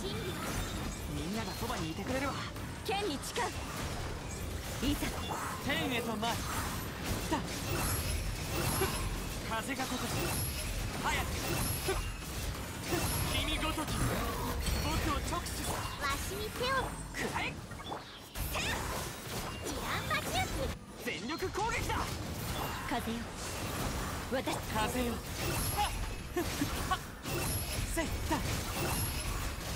真理はみんながそばにいてくれるわ。剣に誓ういざ天へと舞い来た風が如し早く。君ごとき。僕を直視わしに手をくらえイランバチュス全力攻撃だ。風よ。私。風よ。せった